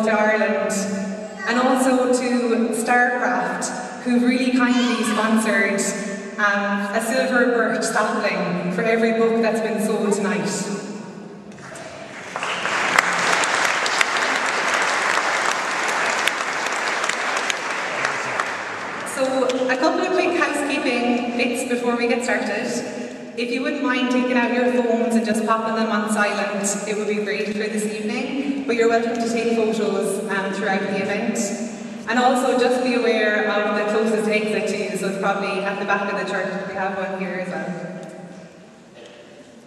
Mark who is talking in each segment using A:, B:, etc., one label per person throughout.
A: Fáilte Ireland, and also to Starcraft, who've really kindly sponsored um, a silver birch sapling for every book that's been sold tonight. So a couple of quick housekeeping bits before we get started. If you wouldn't mind taking out your phones and just popping them on silent, it would be great for this evening. But you're welcome to take photos um, throughout the event. And also just be aware of the closest exit to you, so it's probably at the back of the church. We have one here as well.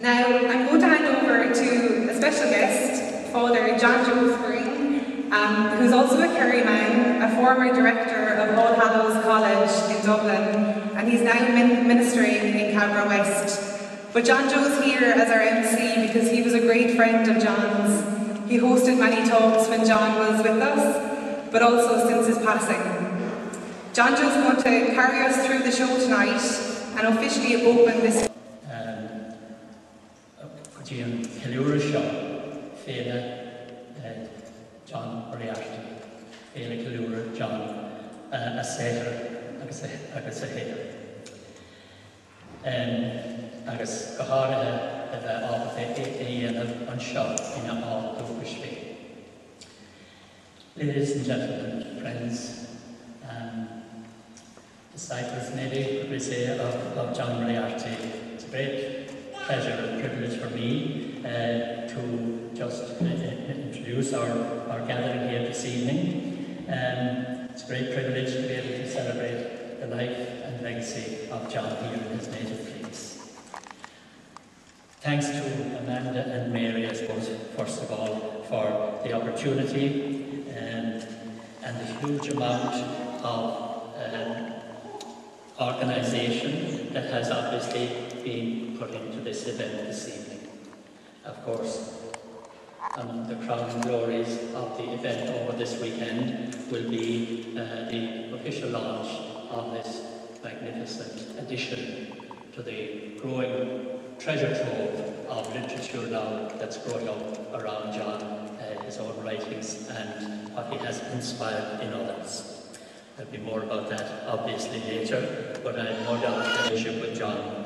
A: Now, I'm going to hand over to a special guest, Father John Joe Spring, um, who's also a Kerry man, a former director of All Hallows College in Dublin, and he's now ministering in Cabra West. But John Joe's here as our MC because he was a great friend of John's. He hosted many talks when John was with us, but also since his passing. John Joe's going to carry us through the show tonight and officially open this.
B: John Moriarty, Féle John, uh, a sailor agus a héir. agus go háirithe a bheith ábata dhéanamh an seo ina á dúgus fé. Ladies and gentlemen, friends, um, disciples maybe we say of, of John Moriarty, it's a great pleasure and privilege for me uh, to just uh, introduce our, our gathering here this evening. Um, it's a great privilege to be able to celebrate the life and legacy of John here in his native. Thanks to Amanda and Mary, I suppose, first of all, for the opportunity and, um, and the huge amount of um, organisation that has obviously been put into this event this evening. Of course, and the crowning glories of the event over this weekend will be uh, the official launch of this magnificent addition to the growing treasure trove of literature now that's growing up around John, uh, his own writings and what he has inspired in others. There'll be more about that obviously later, but I have no doubt the relationship with John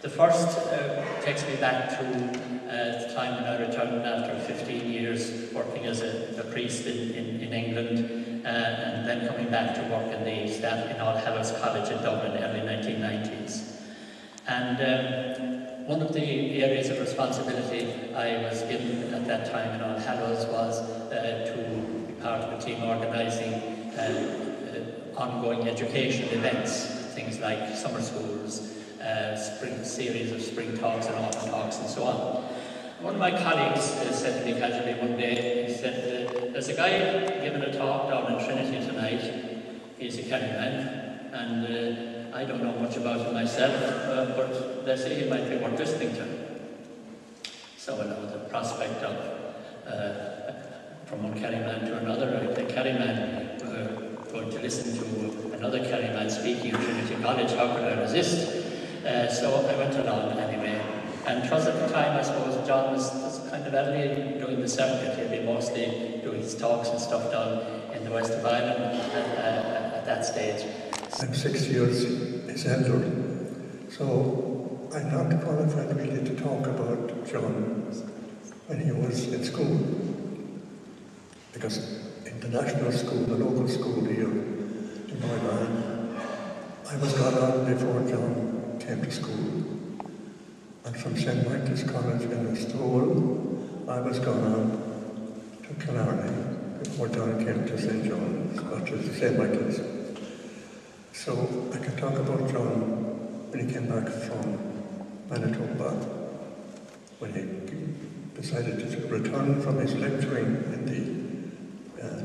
B: the first uh, takes me back to uh, the time when I returned after 15 years working as a, a priest in, in, in England uh, and then coming back to work in the staff in All Hallows College in Dublin early 1990s. And um, one of the areas of responsibility I was given at that time in All Hallows was uh, to be part of a team organising uh, uh, ongoing education events, things like summer schools, uh, spring series of spring talks and autumn talks and so on. One of my colleagues uh, said to me casually one day, he said, there's a guy giving a talk down in Trinity tonight, he's a Kerry man, and I don't know much about him myself, uh, but they say he might be worth listening to. So I know the prospect of uh, from one Kerry man to another, a Kerry man going to listen to another Kerry man speaking at Trinity College, how could I resist? Uh, so I went along anyway. And it was at the time, I suppose, John was, was kind of early doing the circuit. He'd be mostly doing his talks and stuff down in the west of Ireland at, uh, at that stage.
C: I'm six years his so I'm not qualified really to talk about John when he was in school. Because in the national school, the local school here in Moyvane, I was gone on before John came to school. And from St. Michael's College in Listowel, I was gone on to Killarney before John came to St. John's, or to St. Michael's. So I can talk about John when he came back from Manitoba, when he decided to return from his lecturing in the uh,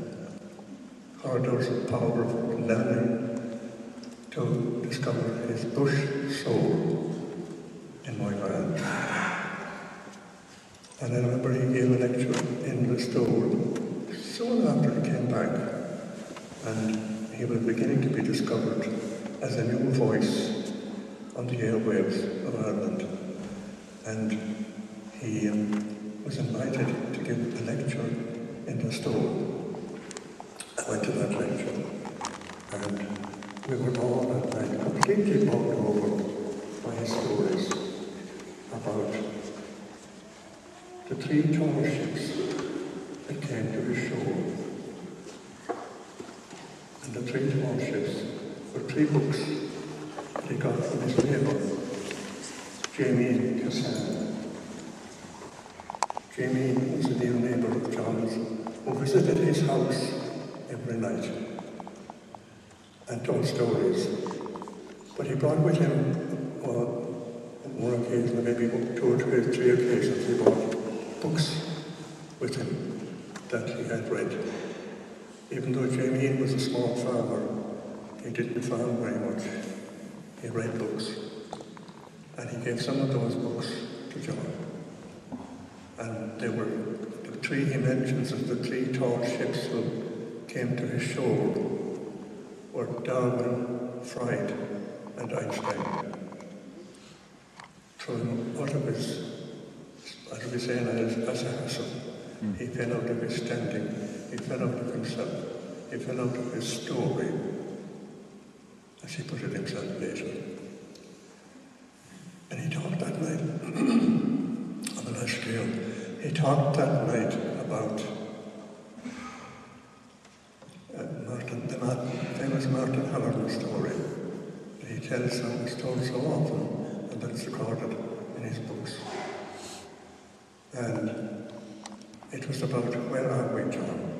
C: corridors of power of learning to discover his bush soul in Moyvane. And I remember he gave a lecture in the store soon after he came back, and he was beginning to be discovered as a new voice on the airwaves of Ireland. And he um, was invited to give a lecture in the store I went to that lecture, and we were all at night completely bowled over by his stories about the three tall ships that came to his shore. And the three tall ships were three books that he got from his neighbour, Jamie Cassan. Jamie was a dear neighbour of John's who visited his house every night and told stories. But he brought with him, well, on one occasion, maybe two or three occasions, he brought books with him that he had read. Even though Jamie was a small farmer, he didn't farm very much. He read books. And he gave some of those books to John. And there were the three he mentions of the three tall ships who came to his shore were Darwin, Freud, and Einstein. So out of his, as we say as, as a hassle, he fell out of his standing, he fell out of himself, he fell out of his story, he put it himself later. And he talked that night, on the last scale, he talked that night about uh, Martin, the famous Martin Halloran story. He tells some story so often, and that's recorded in his books. And it was about where are we, John?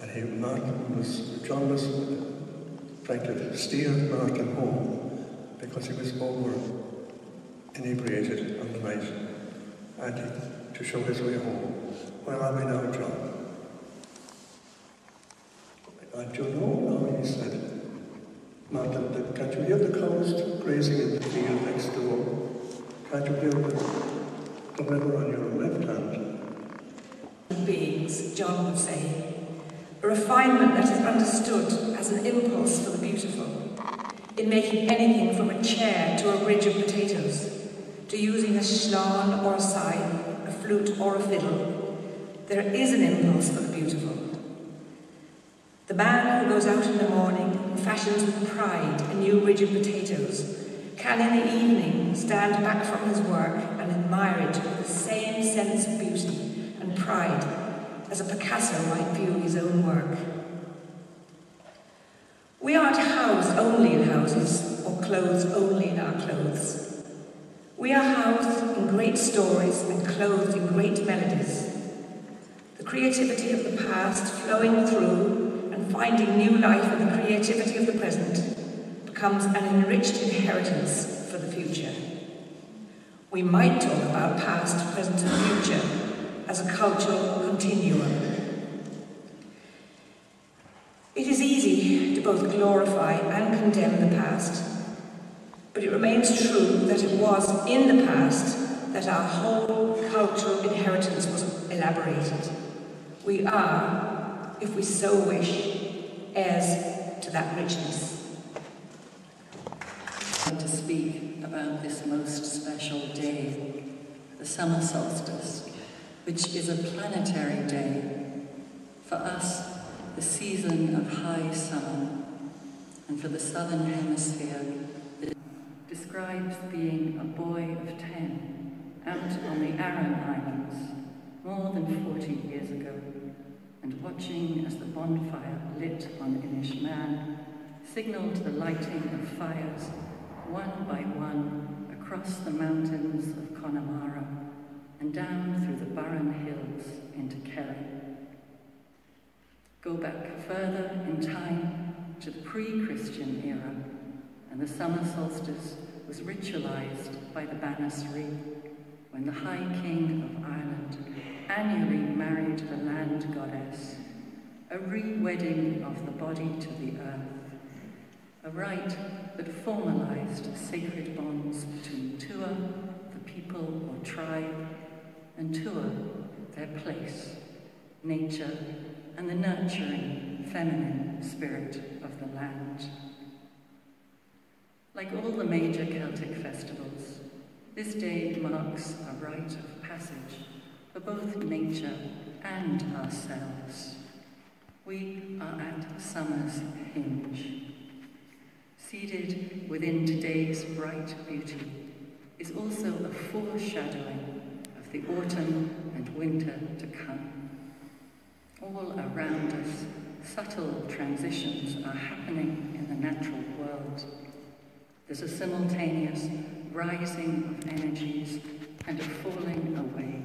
C: And he, Martin was, John was trying to steer Martin home because he was over inebriated on the night and he, to show his way home. Where are we now, John? And you know now, he said, Martin, can't you hear the cows grazing in the field next door? Can't you hear the, the river on your left hand?
D: Beings, John would say, refinement that is understood as an impulse for the beautiful, in making anything from a chair to a ridge of potatoes, to using a sleán or a scythe, a flute or a fiddle. There is an impulse for the beautiful. The man who goes out in the morning and fashions with pride a new ridge of potatoes can in the evening stand back from his work and admire it with the same sense of beauty and pride as a Picasso might view his own work. We aren't housed only in houses or clothed only in our clothes. We are housed in great stories and clothed in great melodies. The creativity of the past flowing through and finding new life in the creativity of the present becomes an enriched inheritance for the future. We might talk about past, present and future as a cultural continuum. It is easy to both glorify and condemn the past, but it remains true that it was in the past that our whole cultural inheritance was elaborated. We are, if we so wish, heirs to that richness.
E: To speak about this most special day, the summer solstice, which is a planetary day. For us, the season of high summer, and for the southern hemisphere, it describes being a boy of 10 out on the Aran Islands more than 40 years ago and watching as the bonfire lit on Inishmaan signaled the lighting of fires one by one across the mountains of Connemara and down through the Burren Hills into Kerry. Go back further in time to the pre-Christian era, and the summer solstice was ritualized by the Banais Rí, when the High King of Ireland annually married the land goddess, a re-wedding of the body to the earth, a rite that formalized sacred bonds between Tuath, the people or tribe, and tour their place, nature, and the nurturing, feminine spirit of the land. Like all the major Celtic festivals, this day marks a rite of passage for both nature and ourselves. We are at summer's hinge. Seated within today's bright beauty is also a foreshadowing the autumn and winter to come. All around us, subtle transitions are happening in the natural world. There's a simultaneous rising of energies and a falling away.